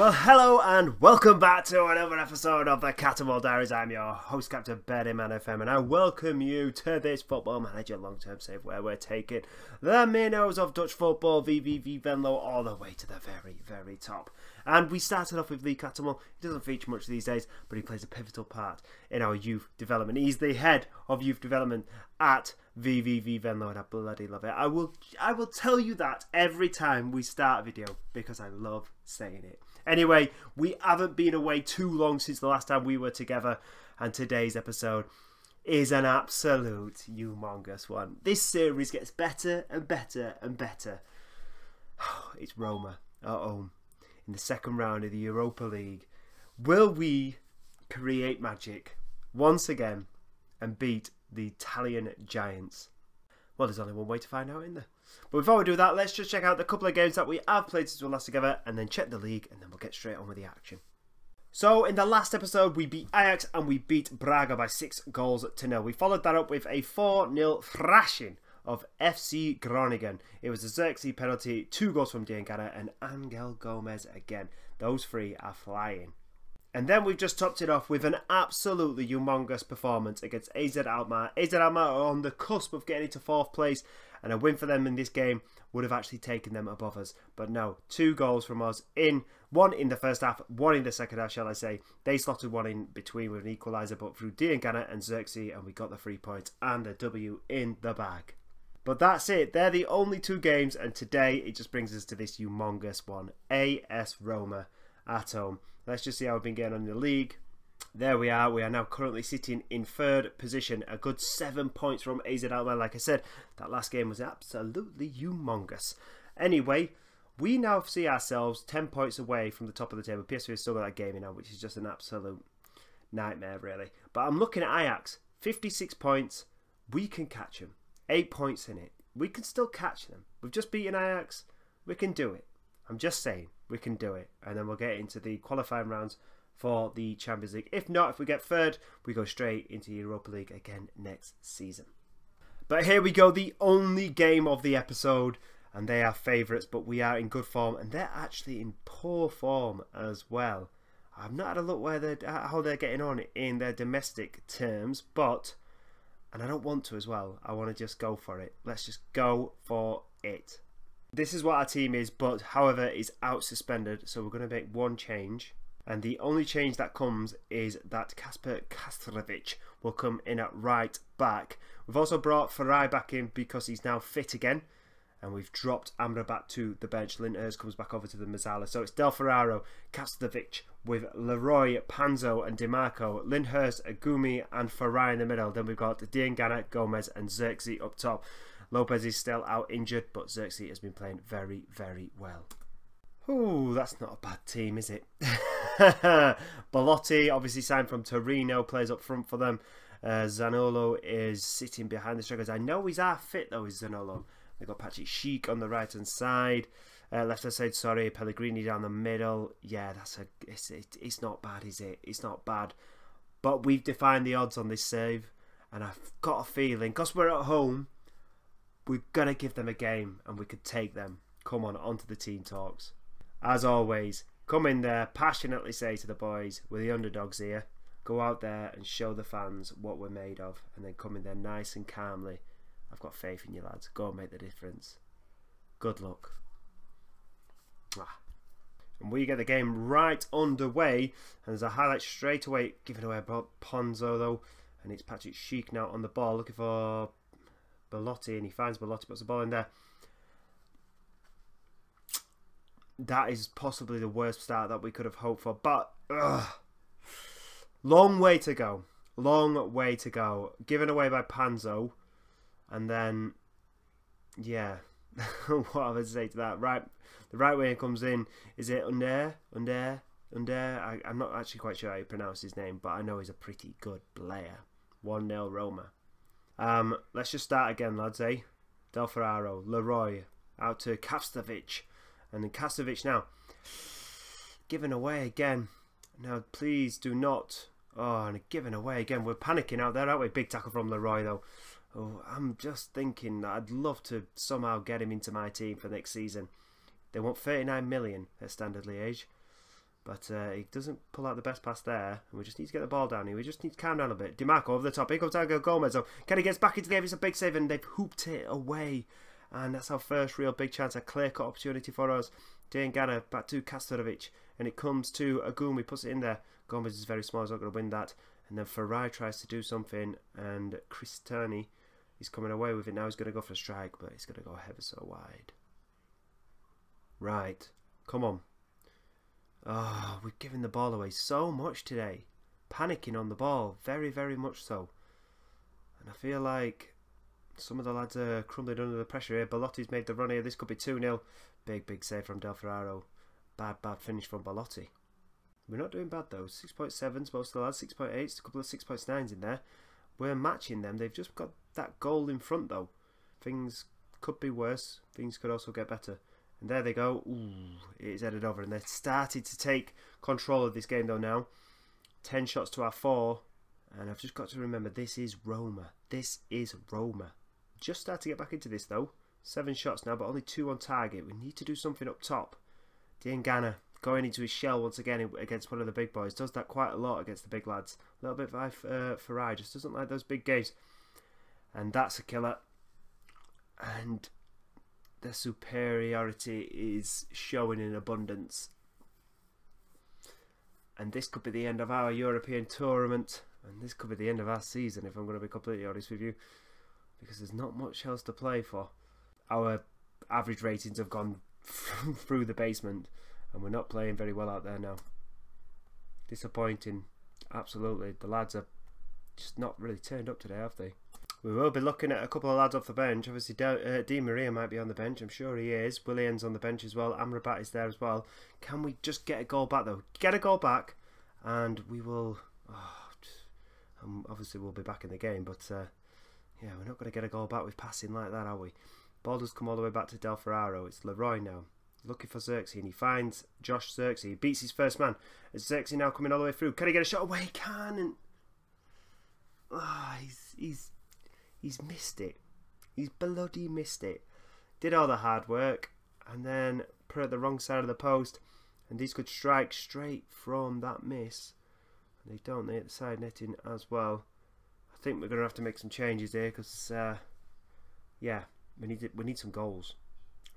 Well, hello and welcome back to another episode of the Cattermole Diaries. I'm your host, Captain Beardyman FM, and I welcome you to this Football Manager long-term save where we're taking the minnows of Dutch football, VVV Venlo, all the way to the very, very top. And we started off with Lee Cattermole. He doesn't feature much these days, but he plays a pivotal part in our youth development. He's the head of youth development at VVV Venlo, and I bloody love it. I will, I will tell you that every time we start a video because I love saying it. Anyway, we haven't been away too long since the last time we were together, and today's episode is an absolute humongous one. This series gets better and better and better. It's Roma at home in the second round of the Europa League. Will we create magic once again and beat the Italian giants? Well, there's only one way to find out, isn't there? But before we do that, let's just check out the couple of games that we have played since we last together and then check the league and then we'll get straight on with the action. So, in the last episode, we beat Ajax and we beat Braga by 6 goals to nil. We followed that up with a 4 0 thrashing of FC Groningen. It was a Xerxes penalty, two goals from Diangana and Angel Gomez again. Those three are flying. And then we've just topped it off with an absolutely humongous performance against AZ Alkmaar. AZ Alkmaar are on the cusp of getting into fourth place, and a win for them in this game would have actually taken them above us. But no, two goals from us in one in the first half, one in the second half, shall I say. They slotted one in between with an equaliser, but through Diangana and Xerxes, and we got the three points and the W in the bag. But that's it. They're the only two games, and today it just brings us to this humongous one. AS Roma at home. Let's just see how we've been getting on in the league. There we are. We are now currently sitting in third position. A good seven points from AZ Alkmaar. Like I said, that last game was absolutely humongous. Anyway, we now see ourselves 10 points away from the top of the table. PSV has still got that game in now, which is just an absolute nightmare, really. But I'm looking at Ajax. 56 points. We can catch them. 8 points in it. We can still catch them. We've just beaten Ajax. We can do it. I'm just saying we can do it. And then we'll get into the qualifying rounds for the Champions League. If not, if we get third, we go straight into the Europa League again next season. But here we go, the only game of the episode. And they are favourites, but we are in good form. And they're actually in poor form as well. I've not had a look where they're, how they're getting on in their domestic terms, but and I don't want to as well. I want to just go for it. Let's just go for it. This is what our team is, but however, is out suspended. So we're going to make one change. And the only change that comes is that Kasper Kastrovic will come in at right back. We've also brought Farai back in because he's now fit again. And we've dropped Amrabat to the bench. Lindhurst comes back over to the Mezzala. So it's Del Ferraro, Kastrovic with Leroy, Panzo and DeMarco. Lindhurst, Agumi and Farai in the middle. Then we've got Diangana, Gomez and Xerxes up top. Lopez is still out injured, but Xerxes has been playing very, very well. Ooh, that's not a bad team, is it? Belotti, obviously signed from Torino, plays up front for them. Uh, Zaniolo is sitting behind the strikers. I know he's half fit though, is Zaniolo. They've got Patrick Schick on the right hand side. Uh, left hand side, sorry, Pellegrini down the middle. Yeah, that's a. It's, it, it's not bad, is it? It's not bad. But we've defined the odds on this save, and I've got a feeling because we're at home we're going to give them a game and we could take them. Come on, onto the team talks. As always, come in there, passionately say to the boys, we're the underdogs here. Go out there and show the fans what we're made of, and then come in there nice and calmly. I've got faith in you, lads. Go and make the difference. Good luck. Ah. And we get the game right underway, and there's a highlight straight away given away by Panzo, though. And it's Patrick Schick now on the ball, looking for Belotti and he finds Belotti, puts the ball in there. That is possibly the worst start that we could have hoped for. But, ugh, long way to go. Long way to go. Given away by Panzo. And then, yeah. what have I to say to that? Right, The right way comes in. Is it Under? Under? Under? I, I'm not actually quite sure how you pronounce his name, but I know he's a pretty good player. 1-0 Roma. Um, let's just start again, lads, eh? Del Ferraro, Leroy, out to Kastrovic, and then Kastrovic now. Given away again. Now, please do not. Oh, and given away again. We're panicking out there, aren't we? Big tackle from Leroy, though. Oh, I'm just thinking that I'd love to somehow get him into my team for next season. They want 39 million at Standard Liège. But uh, he doesn't pull out the best pass there. And we just need to get the ball down here. We just need to calm down a bit. DiMarco over the top. Here comes Angel Gomez. So Kenny gets back into the game. It's a big save and they've hooped it away. And that's our first real big chance. A clear-cut opportunity for us. Diangana back to Kastorovic. And it comes to Agumi. Puts it in there. Gomez is very small. He's not going to win that. And then Farai tries to do something. And Cristante is coming away with it. Now he's going to go for a strike. But he's going to go ever so wide. Right. Come on. Oh, we've given the ball away so much today. Panicking on the ball. Very, very much so. And I feel like some of the lads are crumbling under the pressure here. Belotti's made the run here. This could be 2-0. Big, big save from Del Ferraro. Bad, bad finish from Balotti. We're not doing bad though. 6.7's most of the lads. 6.8's a couple of 6.9's in there. We're matching them. They've just got that goal in front though. Things could be worse. Things could also get better. And there they go. Ooh, it is headed over. And they've started to take control of this game though now. 10 shots to our 4. And I've just got to remember, this is Roma. This is Roma. Just start to get back into this though. 7 shots now, but only 2 on target. We need to do something up top. Diangana going into his shell once again against one of the big boys. Does that quite a lot against the big lads. A little bit by uh, Farai. Just doesn't like those big games. And that's a killer. And the superiority is showing in abundance. And this could be the end of our European tournament. And this could be the end of our season, if I'm going to be completely honest with you. Because there's not much else to play for. Our average ratings have gone through the basement. And we're not playing very well out there now. Disappointing. Absolutely. The lads are just not really turned up today, have they? We will be looking at a couple of lads off the bench. Obviously, De uh, Di Maria might be on the bench. I'm sure he is. Willian on the bench as well. Amrabat is there as well. Can we just get a goal back, though? Get a goal back, and we will... Oh, um, obviously, we'll be back in the game, but... Uh, yeah, we're not going to get a goal back with passing like that, are we? Ball does come all the way back to Del Ferraro. It's Leroy now. Looking for Xerxes, and he finds Josh Xerxes. He beats his first man. Is Xerxes now coming all the way through? Can he get a shot away? He can, and... Oh, he's, he's he's missed it. He's bloody missed it. Did all the hard work and then put it the wrong side of the post. And these could strike straight from that miss. And they don't. They hit the side netting as well. I think we're going to have to make some changes here because, uh, yeah, we need we need some goals.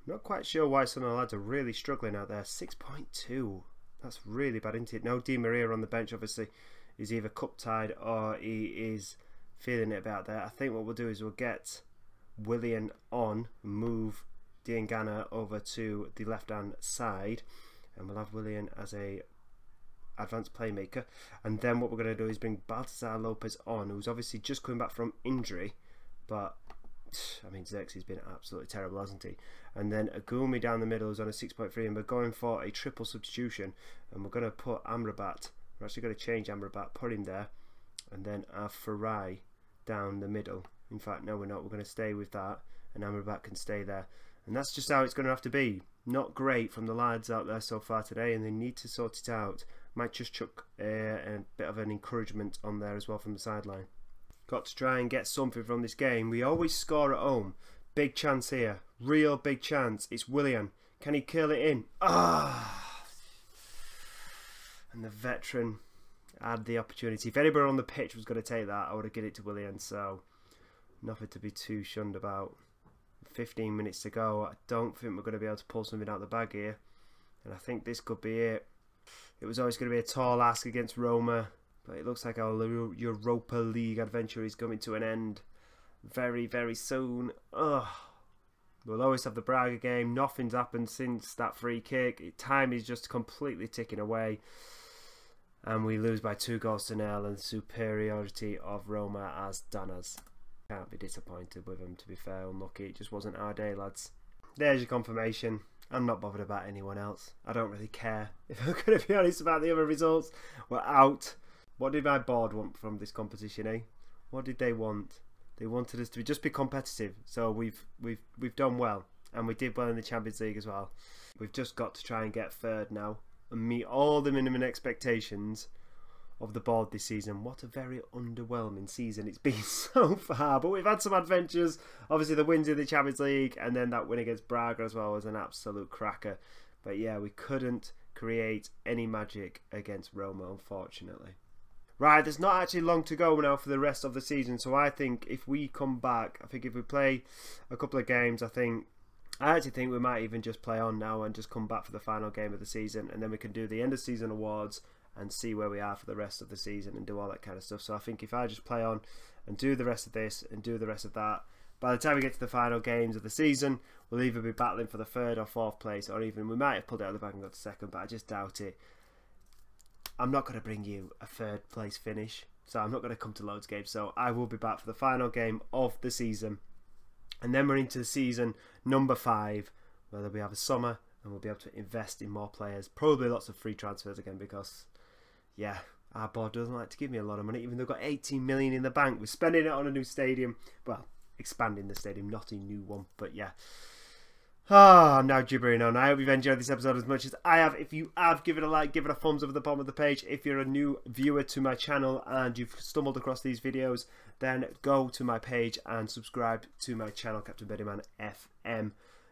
I'm not quite sure why some of the lads are really struggling out there. 6.2. That's really bad, isn't it? No Di Maria on the bench, obviously. He's either cup tied or he is feeling it about there. I think what we'll do is we'll get Willian on, move Diangana over to the left hand side, and we'll have Willian as a advanced playmaker. And then what we're going to do is bring Baltasar Lopez on, who's obviously just coming back from injury, but I mean, Xerxes has been absolutely terrible, hasn't he? And then Agumi down the middle is on a 6.3, and we're going for a triple substitution, and we're going to put Amrabat. We're actually going to change Amrabat, put him there, and then our Farai down the middle. In fact, no, we're not. We're going to stay with that, and Amrabat can stay there. And that's just how it's going to have to be. Not great from the lads out there so far today, and they need to sort it out. Might just chuck uh, a bit of an encouragement on there as well from the sideline. Got to try and get something from this game. We always score at home. Big chance here. Real big chance. It's Willian. Can he kill it in? Ah! And the veteran had the opportunity. If anybody on the pitch was going to take that, I would have given it to Willian. So nothing to be too shunned about. 15 minutes to go. I don't think we're going to be able to pull something out of the bag here. And I think this could be it. It was always going to be a tall ask against Roma. But it looks like our Europa League adventure is coming to an end very, very soon. Ugh. We'll always have the Braga game. Nothing's happened since that free kick. Time is just completely ticking away and we lose by two goals to nil and superiority of Roma as Dana's. Can't be disappointed with them to be fair, unlucky, it just wasn't our day lads. There's your confirmation. I'm not bothered about anyone else. I don't really care. If I'm going to be honest about the other results, we're out. What did my board want from this competition, eh? What did they want? They wanted us to be, just be competitive. So we've we've we've done well, and we did well in the Champions League as well. We've just got to try and get third now and meet all the minimum expectations of the board this season. What a very underwhelming season it's been so far. But we've had some adventures. Obviously, the wins in the Champions League and then that win against Braga as well was an absolute cracker. But yeah, we couldn't create any magic against Roma, unfortunately. Right, there's not actually long to go now for the rest of the season, so I think if we come back, I think if we play a couple of games, I think I actually think we might even just play on now and just come back for the final game of the season, and then we can do the end of season awards and see where we are for the rest of the season and do all that kind of stuff. So I think if I just play on and do the rest of this and do the rest of that, by the time we get to the final games of the season, we'll either be battling for the third or fourth place, or even we might have pulled out of the bag and got to second, but I just doubt it. I'm not going to bring you a third place finish, so I'm not going to come to loads games. So I will be back for the final game of the season, and then we're into the season number five, where we have a summer and we'll be able to invest in more players. Probably lots of free transfers again because, yeah, our board doesn't like to give me a lot of money, even though they've got 18 million in the bank. We're spending it on a new stadium. Well, expanding the stadium, not a new one, but yeah. Ah, I'm now gibbering on. I hope you've enjoyed this episode as much as I have. If you have, give it a like, give it a thumbs up at the bottom of the page. If you're a new viewer to my channel and you've stumbled across these videos, then go to my page and subscribe to my channel, Captain Beardyman FM.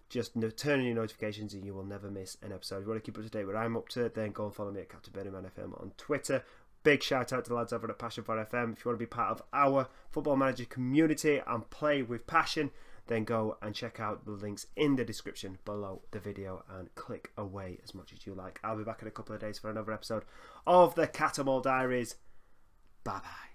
Just turn on your notifications and you will never miss an episode. If you want to keep up to date with what I'm up to, then go and follow me at Captain Beardyman FM on Twitter. Big shout out to the lads over at Passion for FM. If you want to be part of our football manager community and play with passion, then go and check out the links in the description below the video and click away as much as you like. I'll be back in a couple of days for another episode of the Cattermole Diaries. Bye bye.